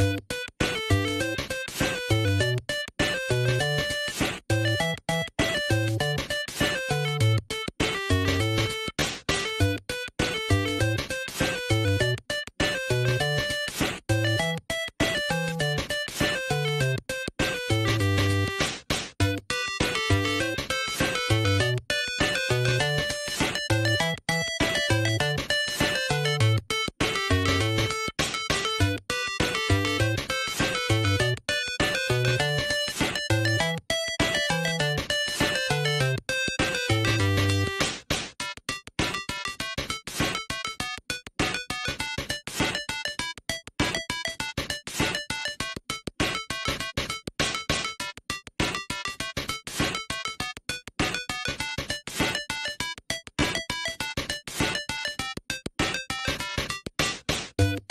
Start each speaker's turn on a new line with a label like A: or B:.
A: you ん?